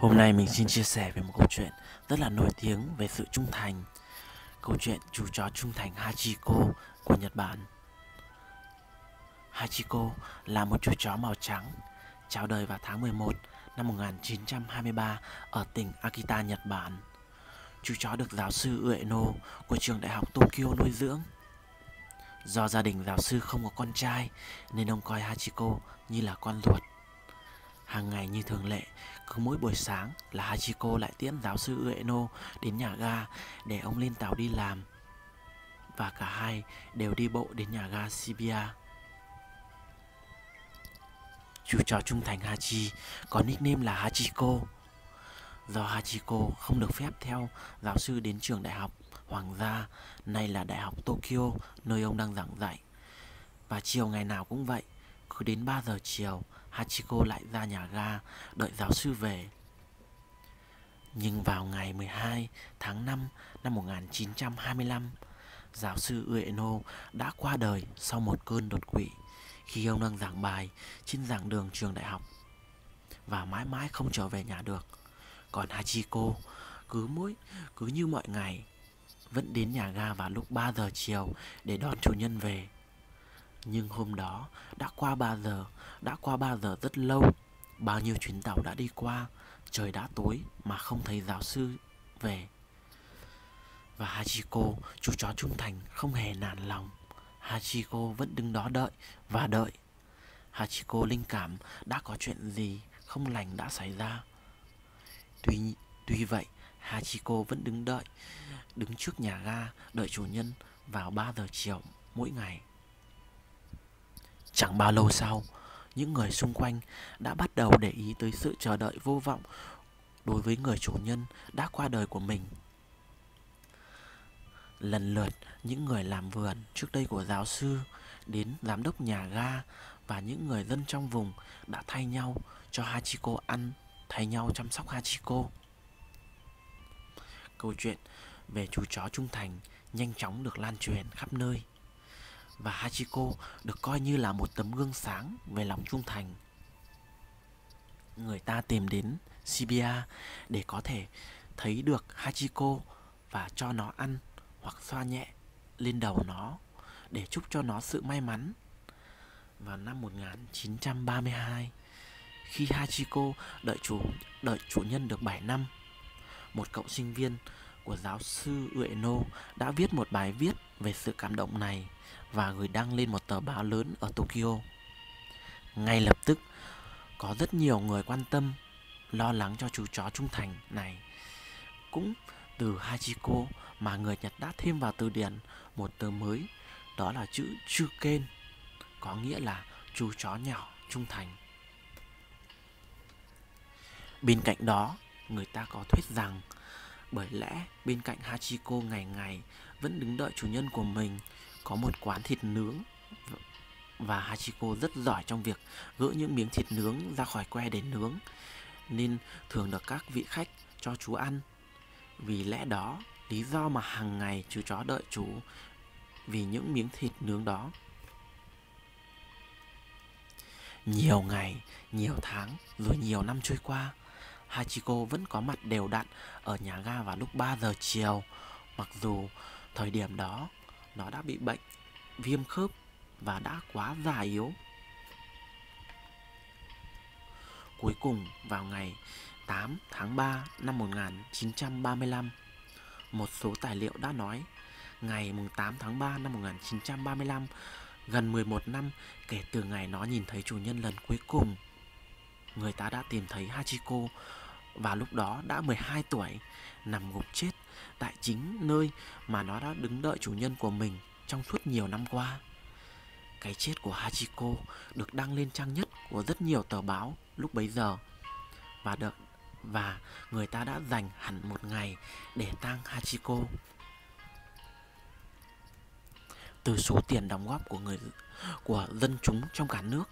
Hôm nay mình xin chia sẻ về một câu chuyện rất là nổi tiếng về sự trung thành. Câu chuyện chú chó trung thành Hachiko của Nhật Bản. Hachiko là một chú chó màu trắng, chào đời vào tháng 11 năm 1923 ở tỉnh Akita, Nhật Bản. Chú chó được giáo sư Ueno của trường đại học Tokyo nuôi dưỡng. Do gia đình giáo sư không có con trai nên ông coi Hachiko như là con ruột. Hàng ngày như thường lệ, cứ mỗi buổi sáng là Hachiko lại tiễn giáo sư Ueno đến nhà ga để ông lên tàu đi làm. Và cả hai đều đi bộ đến nhà ga Shibuya. Chú chó trung thành Hachi có nickname là Hachiko. Do Hachiko không được phép theo giáo sư đến trường đại học Hoàng gia, nay là Đại học Tokyo, nơi ông đang giảng dạy. Và chiều ngày nào cũng vậy, cứ đến 3 giờ chiều, Hachiko lại ra nhà ga đợi giáo sư về. Nhưng vào ngày 12 tháng 5 năm 1925, giáo sư Ueno đã qua đời sau một cơn đột quỵ khi ông đang giảng bài trên giảng đường trường đại học và mãi mãi không trở về nhà được. Còn Hachiko cứ mỗi cứ như mọi ngày vẫn đến nhà ga vào lúc 3 giờ chiều để đón chủ nhân về. Nhưng hôm đó đã qua 3 giờ, đã qua 3 giờ rất lâu. Bao nhiêu chuyến tàu đã đi qua, trời đã tối mà không thấy giáo sư về. Và Hachiko, chú chó trung thành, không hề nản lòng. Hachiko vẫn đứng đó đợi và đợi. Hachiko linh cảm đã có chuyện gì không lành đã xảy ra. Tuy tuy vậy, Hachiko vẫn đứng đợi, đứng trước nhà ga đợi chủ nhân vào 3 giờ chiều mỗi ngày. Chẳng bao lâu sau, những người xung quanh đã bắt đầu để ý tới sự chờ đợi vô vọng đối với người chủ nhân đã qua đời của mình. Lần lượt, những người làm vườn trước đây của giáo sư đến giám đốc nhà ga và những người dân trong vùng đã thay nhau cho Hachiko ăn, thay nhau chăm sóc Hachiko. Câu chuyện về chú chó trung thành nhanh chóng được lan truyền khắp nơi và Hachiko được coi như là một tấm gương sáng về lòng trung thành. Người ta tìm đến Shibuya để có thể thấy được Hachiko và cho nó ăn hoặc xoa nhẹ lên đầu nó để chúc cho nó sự may mắn. Vào năm 1932, khi Hachiko đợi chủ đợi chủ nhân được 7 năm, một cậu sinh viên của giáo sư Ueno đã viết một bài viết về sự cảm động này và gửi đăng lên một tờ báo lớn ở Tokyo. Ngay lập tức, có rất nhiều người quan tâm, lo lắng cho chú chó trung thành này. Cũng từ Hachiko mà người Nhật đã thêm vào từ điển một từ mới, đó là chữ Chuken, có nghĩa là chú chó nhỏ trung thành. Bên cạnh đó, người ta có thuyết rằng bởi lẽ bên cạnh Hachiko ngày ngày vẫn đứng đợi chủ nhân của mình có một quán thịt nướng và Hachiko rất giỏi trong việc gỡ những miếng thịt nướng ra khỏi que để nướng nên thường được các vị khách cho chú ăn. Vì lẽ đó, lý do mà hàng ngày chú chó đợi chú vì những miếng thịt nướng đó. Nhiều ngày, nhiều tháng, rồi nhiều năm trôi qua, Hachiko vẫn có mặt đều đặn ở nhà ga vào lúc 3 giờ chiều, mặc dù thời điểm đó nó đã bị bệnh viêm khớp và đã quá già yếu. Cuối cùng vào ngày 8 tháng 3 năm 1935, một số tài liệu đã nói ngày 8 tháng 3 năm 1935, gần 11 năm kể từ ngày nó nhìn thấy chủ nhân lần cuối cùng. Người ta đã tìm thấy Hachiko và lúc đó đã 12 tuổi, nằm gục chết tại chính nơi mà nó đã đứng đợi chủ nhân của mình trong suốt nhiều năm qua. Cái chết của Hachiko được đăng lên trang nhất của rất nhiều tờ báo lúc bấy giờ và đợi và người ta đã dành hẳn một ngày để tang Hachiko. Từ số tiền đóng góp của người của dân chúng trong cả nước,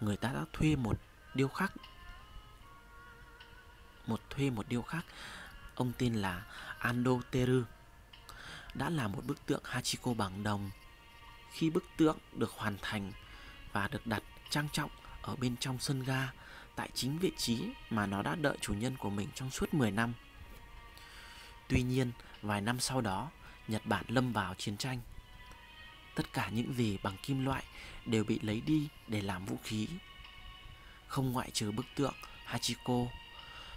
người ta đã thuê một điêu khắc một thuê một điêu khắc ông tên là Ando Teru đã làm một bức tượng Hachiko bằng đồng. Khi bức tượng được hoàn thành và được đặt trang trọng ở bên trong sân ga tại chính vị trí mà nó đã đợi chủ nhân của mình trong suốt 10 năm. Tuy nhiên, vài năm sau đó, Nhật Bản lâm vào chiến tranh. Tất cả những gì bằng kim loại đều bị lấy đi để làm vũ khí. Không ngoại trừ bức tượng Hachiko.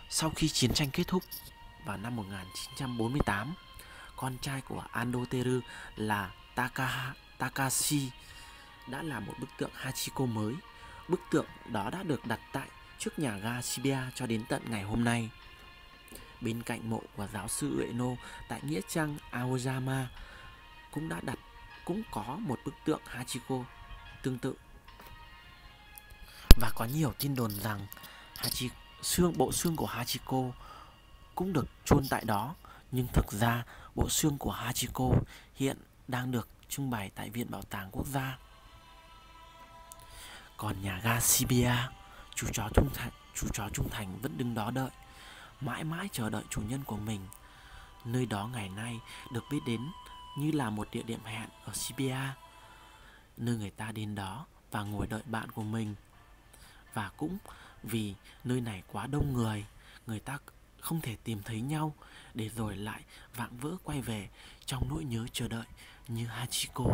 Sau khi chiến tranh kết thúc vào năm 1948, con trai của Ando Teru là Taka, Takashi đã làm một bức tượng Hachiko mới. Bức tượng đó đã được đặt tại trước nhà ga Shibuya cho đến tận ngày hôm nay. Bên cạnh mộ của giáo sư Ueno tại nghĩa trang Aoyama cũng đã đặt cũng có một bức tượng Hachiko tương tự. Và có nhiều tin đồn rằng Hachiko xương bộ xương của Hachiko cũng được chôn tại đó, nhưng thực ra bộ xương của Hachiko hiện đang được trưng bày tại Viện Bảo tàng Quốc gia. Còn nhà ga Shibuya, chú chó trung thành, chú chó trung thành vẫn đứng đó đợi, mãi mãi chờ đợi chủ nhân của mình. Nơi đó ngày nay được biết đến như là một địa điểm hẹn ở Shibuya, nơi người ta đến đó và ngồi đợi bạn của mình. Và cũng vì nơi này quá đông người, người ta không thể tìm thấy nhau để rồi lại vạm vỡ quay về trong nỗi nhớ chờ đợi như Hachiko.